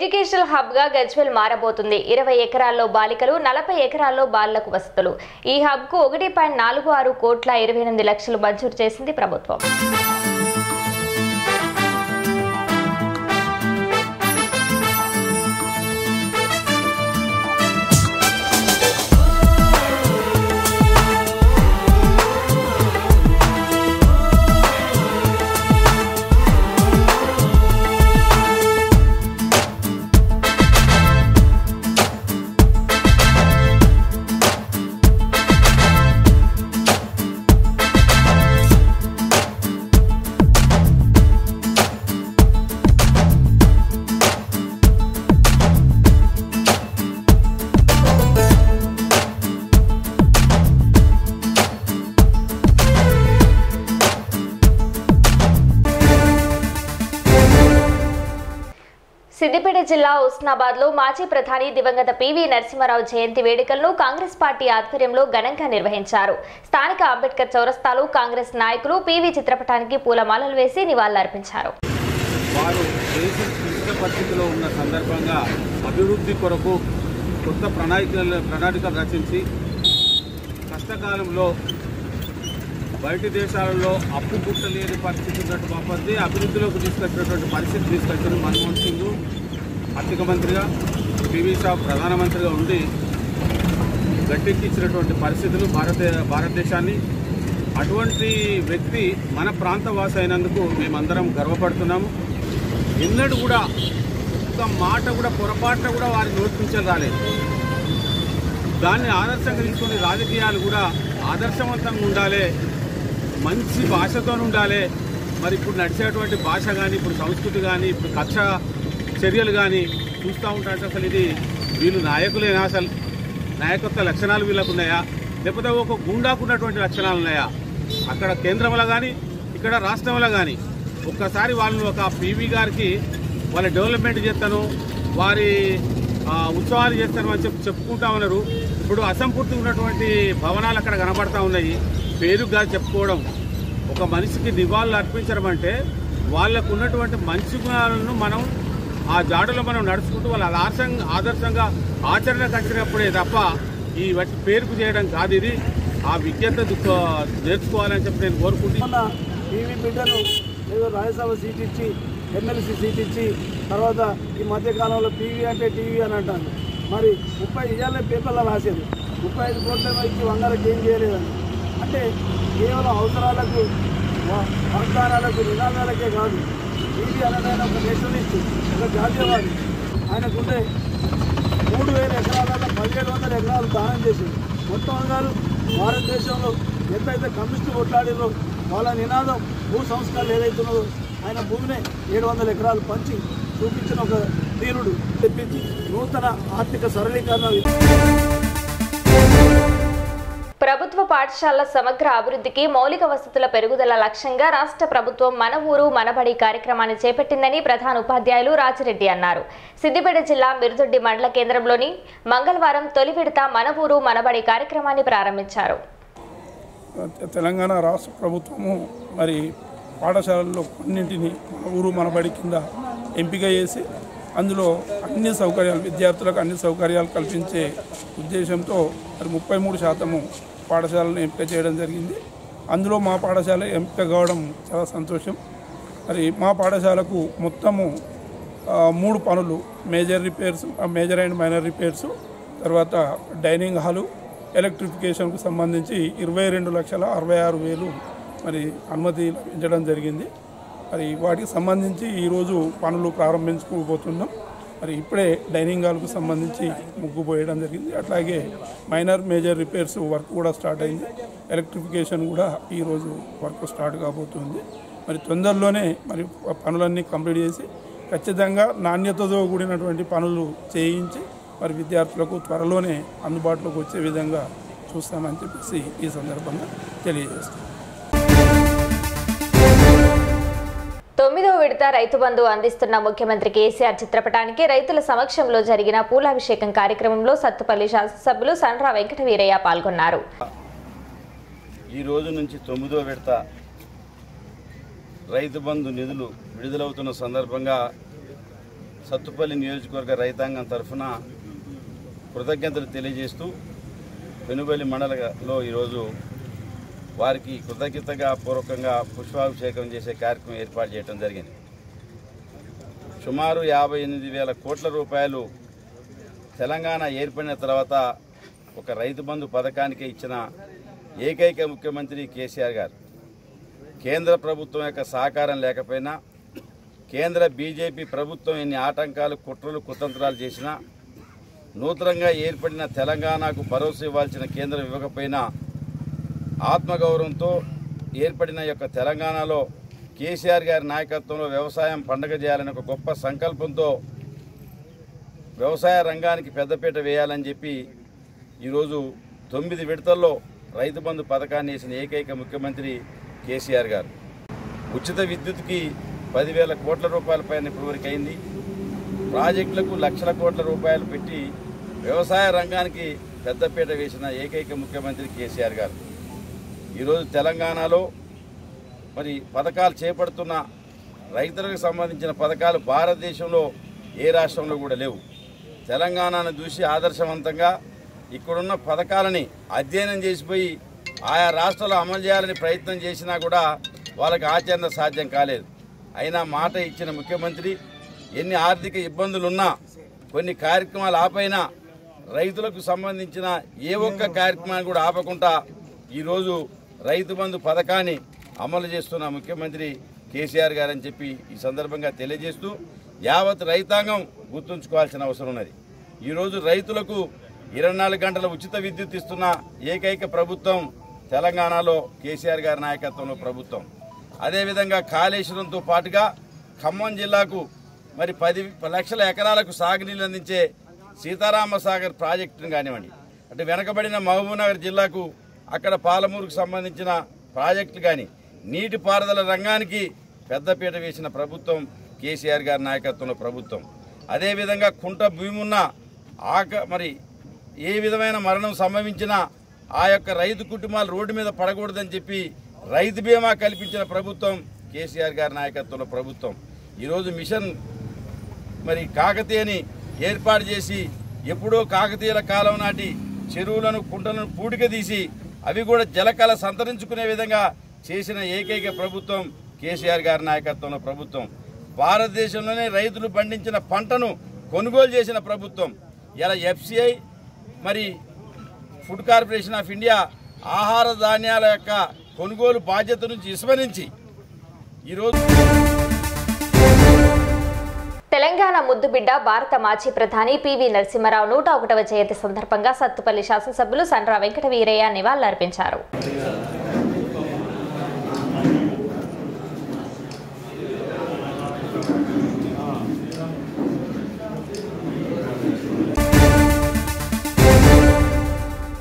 Educational హబ్గా గజ్వెల్ మారబోతుంది. ఇరవై ఎకరాల్లో బాలికలు నలభై ఎకరాల్లో బాలలకు వసతులు. ఈ హబ్కు ఒకటి పాయింట్ నాలుగు ఆరు కోట్ల ఇరవై ఎనిమిది లక్షలు మంజూరు చేసింది ప్రభుత్వం. సిద్దిపేట జిల్లా ఉస్నాబాద్లో మాజీ ప్రధాని దివంగత పివి నరసింహారావు జయంతి వేడుకలను కాంగ్రెస్ పార్టీ ఆధ్వర్యంలో ఘనంగా నిర్వహించారు. స్థానిక అంబేద్కర్ చౌరస్తాలో కాంగ్రెస్ నాయకులు పివి చిత్రపటానికి పూలమాలలు వేసి నివాళులర్పించారు. వారు పరిస్థితిలో ఉన్న సందర్భంగా అభివృద్ధి కొరకు కొత్త ప్రణాళికలు ప్రణాళికలు రచించి కష్టకాలంలో బయటి దేశాలలో అప్పు పుట్టలేని పరిస్థితి ఉన్నటువంటి అభివృద్ధిలోకి తీసుకొచ్చినటువంటి పరిస్థితి తీసుకొచ్చిన మన్మోహన్ సింగ్. ఆర్థిక మంత్రిగా పివి షా ప్రధానమంత్రిగా ఉండి గట్టెక్కించినటువంటి పరిస్థితులు భారత భారతదేశాన్ని. అటువంటి వ్యక్తి మన ప్రాంత వాసి అయినందుకు మేమందరం గర్వపడుతున్నాము. ఎన్నడూ కూడా ఒక మాట కూడా పొరపాటున కూడా వారి నోటించలు రాలేదు. దాన్ని ఆదర్శంగా తీసుకుని రాజకీయాలు కూడా ఆదర్శవంతంగా ఉండాలి మంచి భాషతో ఉండాలి. మరి ఇప్పుడు నడిచేటువంటి భాష కానీ ఇప్పుడు సంస్కృతి కానీ ఇప్పుడు కక్ష చర్యలు కానీ చూస్తూ ఉంటాంటే అసలు ఇది వీళ్ళు నాయకులేనా అసలు? నాయకత్వ లక్షణాలు వీళ్ళకు ఉన్నాయా? లేకపోతే ఒక గుండాకున్నటువంటి లక్షణాలు ఉన్నాయా? అక్కడ కేంద్రంలో కానీ ఇక్కడ రాష్ట్రంలో కానీ ఒక్కసారి వాళ్ళు ఒక పీవీ గారికి వాళ్ళ డెవలప్మెంట్ చేస్తాను వారి ఉత్సవాలు చేస్తాను అని చెప్పి చెప్పుకుంటా ఉన్నారు. ఇప్పుడు అసంపూర్తి ఉన్నటువంటి భవనాలు అక్కడ కనబడతా ఉన్నాయి. పేరుగా చెప్పుకోవడం. ఒక మనిషికి నివాళులు అర్పించడం అంటే వాళ్ళకు ఉన్నటువంటి మంచి గుణాలను మనం ఆ జాడలో మనం నడుచుకుంటూ వాళ్ళ ఆదర్శంగా ఆదర్శంగా ఆచరణ కట్టినప్పుడే తప్ప ఈ వచ్చి పేరుకు చేయడం కాదు ఇది. ఆ విజ్ఞత నేర్చుకోవాలని చెప్పి నేను కోరుకుంటున్నా. టీవీ బిడ్డను ఏదో రాజ్యసభ సీట్ ఇచ్చి ఎమ్మెల్సీ సీట్ ఇచ్చి తర్వాత ఈ మధ్యకాలంలో టీవీ అంటే టీవీ అని అంటాను మరి ముప్పై ఇయ్యాలే పేపర్లో రాసేది. ముప్పై ఐదు కోట్ల ఇచ్చి వందలకి ఏం చేయలేదని. అంటే కేవలం అవసరాలకు వా- వాగ్దానాలకు నినాదాలకే కాదు. ఏది అనడానికి ఒక నేషనలిస్ట్ ఒక జాతీయవాది ఆయనకుండే మూడు వేల ఎకరాలలో పదిహేడు వందల ఎకరాలు దానం చేసింది మొత్తం గారు భారతదేశంలో ఎంతైతే కమ్యూనిస్టు కొట్లాడిరో వాళ్ళ నినాదం భూ సంస్కారాలు ఏదైతున్నదో ఆయన భూమిని ఏడు వందల ఎకరాలు పంచి చూపించిన ఒక ధీరుడు. తెప్పించి నూతన ఆర్థిక సరళీకరణ ప్రభుత్వ పాఠశాలల సమగ్ర అభివృద్ధికి మౌలిక వసతుల పెరుగుదల లక్ష్యంగా రాష్ట్ర ప్రభుత్వం మన ఊరు మనబడి కార్యక్రమాన్ని చేపట్టిందని ప్రధాన ఉపాధ్యాయులు రాజిరెడ్డి అన్నారు. సిద్దిపేట జిల్లా మిరుదొడ్డి మండల కేంద్రంలోని మంగళవారం తొలి విడత మన ఊరు మనబడి కార్యక్రమాన్ని ప్రారంభించారు. తెలంగాణ రాష్ట్ర ప్రభుత్వము మరి పాఠశాలల్లో కొన్నింటిని మన ఊరు మనబడి కింద ఎంపిక చేసి అందులో అన్ని సౌకర్యాలు విద్యార్థులకు అన్ని సౌకర్యాలు కల్పించే ఉద్దేశంతో మరి ముప్పై మూడు శాతము పాఠశాలను ఎంపిక చేయడం జరిగింది. అందులో మా పాఠశాల ఎంపిక కావడం చాలా సంతోషం. మరి మా పాఠశాలకు మొత్తము మూడు పనులు మేజర్ రిపేర్స్ ఆ, మేజర్ అండ్ మైనర్ రిపేర్స్ తర్వాత డైనింగ్ హాలు ఎలక్ట్రిఫికేషన్కు సంబంధించి ఇరవై రెండు లక్షల అరవై ఆరు వేలు మరి అనుమతి లభించడం జరిగింది. మరి వాటికి సంబంధించి ఈరోజు పనులు ప్రారంభించుకోబోతున్నాం. మరి ఇప్పుడే డైనింగ్ హాల్కు సంబంధించి ముగ్గు పోయడం జరిగింది. అట్లాగే మైనర్ మేజర్ రిపేర్స్ వర్క్ కూడా స్టార్ట్ అయింది. ఎలక్ట్రిఫికేషన్ కూడా ఈరోజు వర్క్ స్టార్ట్ కాబోతుంది. మరి తొందరలోనే మరి పనులన్నీ కంప్లీట్ చేసి ఖచ్చితంగా నాణ్యతతో కూడినటువంటి పనులు చేయించి మరి విద్యార్థులకు త్వరలోనే అందుబాటులోకి వచ్చే విధంగా చూస్తామని చెప్పేసి ఈ సందర్భంగా తెలియజేస్తాం తొమ్మిదో విడత రైతు బంధు అందిస్తున్న ముఖ్యమంత్రి కేసీఆర్ చిత్రపటానికి రైతుల సమక్షంలో జరిగిన పూలాభిషేకం కార్యక్రమంలో సత్తుపల్లి శాసనసభ్యులు సండ్రా వెంకట వీరయ్య పాల్గొన్నారు. ఈ రోజు నుంచి తొమ్మిదో విడత రైతు బంధు నిధులు విడుదలవుతున్న సందర్భంగా సత్తుపల్లి నియోజకవర్గ రైతాంగం తరఫున కృతజ్ఞతలు తెలియజేస్తూ పెనుబలి మండలంలో ఈరోజు వారికి కృతజ్ఞతగా పూర్వకంగా పుష్పాభిషేకం చేసే కార్యక్రమం ఏర్పాటు చేయడం జరిగింది. సుమారు యాభై ఎనిమిది వేల కోట్ల రూపాయలు తెలంగాణ ఏర్పడిన తర్వాత ఒక రైతు బంధు పథకానికి ఇచ్చిన ఏకైక ముఖ్యమంత్రి కేసీఆర్ గారు. కేంద్ర ప్రభుత్వం యొక్క సహకారం లేకపోయినా కేంద్ర బీజేపీ ప్రభుత్వం ఎన్ని ఆటంకాలు కుట్రలు కుతంత్రాలు చేసినా నూతనంగా ఏర్పడిన తెలంగాణకు భరోసా ఇవ్వాల్సిన కేంద్రం ఇవ్వకపోయినా ఆత్మగౌరవంతో ఏర్పడిన యొక్క తెలంగాణలో కేసీఆర్ గారి నాయకత్వంలో వ్యవసాయం పండగ చేయాలని ఒక గొప్ప సంకల్పంతో వ్యవసాయ రంగానికి పెద్దపీట వేయాలని చెప్పి ఈరోజు తొమ్మిది విడతల్లో రైతు బంధు పథకాన్ని వేసిన ఏకైక ముఖ్యమంత్రి కేసీఆర్ గారు. ఉచిత విద్యుత్కి పదివేల కోట్ల రూపాయల పైన ఇప్పటివరకు అయింది ప్రాజెక్టులకు లక్షల కోట్ల రూపాయలు పెట్టి వ్యవసాయ రంగానికి పెద్దపీట వేసిన ఏకైక ముఖ్యమంత్రి కేసీఆర్ గారు. ఈరోజు తెలంగాణలో మరి పథకాలు చేపడుతున్న రైతులకు సంబంధించిన పథకాలు భారతదేశంలో ఏ రాష్ట్రంలో కూడా లేవు. తెలంగాణను చూసి ఆదర్శవంతంగా ఇక్కడున్న పథకాలని అధ్యయనం చేసిపోయి ఆయా రాష్ట్రాలు అమలు చేయాలని ప్రయత్నం చేసినా కూడా వాళ్ళకి ఆచరణ సాధ్యం కాలేదు. అయినా మాట ఇచ్చిన ముఖ్యమంత్రి ఎన్ని ఆర్థిక ఇబ్బందులున్నా కొన్ని కార్యక్రమాలు ఆపైనా రైతులకు సంబంధించిన ఏ ఒక్క కార్యక్రమాన్ని కూడా ఆపకుండా ఈరోజు రైతు బంధు పథకాన్ని అమలు చేస్తున్న ముఖ్యమంత్రి కేసీఆర్ గారని చెప్పి ఈ సందర్భంగా తెలియజేస్తూ యావత్ రైతాంగం గుర్తుంచుకోవాల్సిన అవసరం ఉన్నది. ఈరోజు రైతులకు ఇరవై నాలుగు గంటల ఉచిత విద్యుత్ ఇస్తున్న ఏకైక ప్రభుత్వం తెలంగాణలో కేసీఆర్ గారి నాయకత్వంలో ప్రభుత్వం. అదేవిధంగా కాళేశ్వరంతో పాటుగా ఖమ్మం జిల్లాకు మరి పది లక్షల ఎకరాలకు సాగునీళ్ళు అందించే సీతారామ సాగర్ ప్రాజెక్టును కానివ్వండి అంటే వెనకబడిన మహబూబ్నగర్ జిల్లాకు అక్కడ పాలమూరుకు సంబంధించిన ప్రాజెక్టులు కానీ నీటిపారుదల రంగానికి పెద్దపీట వేసిన ప్రభుత్వం కేసీఆర్ గారి నాయకత్వంలో ప్రభుత్వం. అదేవిధంగా కుంట భూమున్న ఆక మరి ఏ విధమైన మరణం సంభవించినా ఆ యొక్క రైతు కుటుంబాలు రోడ్డు మీద పడకూడదని చెప్పి రైతు బీమా కల్పించిన ప్రభుత్వం కేసీఆర్ గారి నాయకత్వంలో ప్రభుత్వం. ఈరోజు మిషన్ మరి కాకతీయని ఏర్పాటు చేసి ఎప్పుడో కాకతీయుల కాలం నాటి చెరువులను కుంటలను పూడిక తీసి అవి కూడా జలకళ సంతరించుకునే విధంగా చేసిన ఏకైక ప్రభుత్వం కేసీఆర్ గారి నాయకత్వంలో ప్రభుత్వం. భారతదేశంలోనే రైతులు పండించిన పంటను కొనుగోలు చేసిన ప్రభుత్వం. ఇలా ఎఫ్సిఐ మరి ఫుడ్ కార్పొరేషన్ ఆఫ్ ఇండియా ఆహార ధాన్యాల యొక్క కొనుగోలు బాధ్యత నుంచి విస్మరించి ఈరోజు తెలంగాణ ముద్దుబిడ్డ భారత మాజీ ప్రధాని పివి నరసింహారావు నూట ఒకటవ జయంతి సందర్భంగా సత్తుపల్లి శాసనసభ్యులు సండ్ర వెంకట వీరయ్య నివాళులర్పించారు.